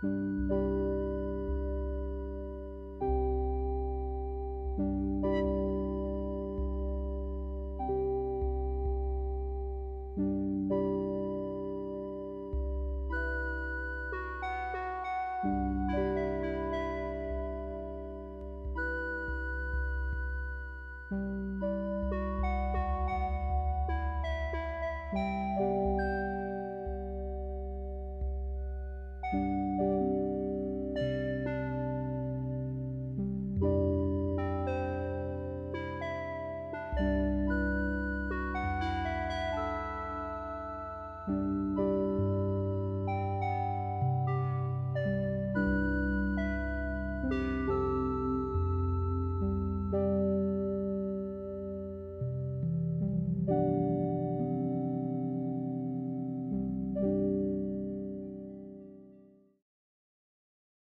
Música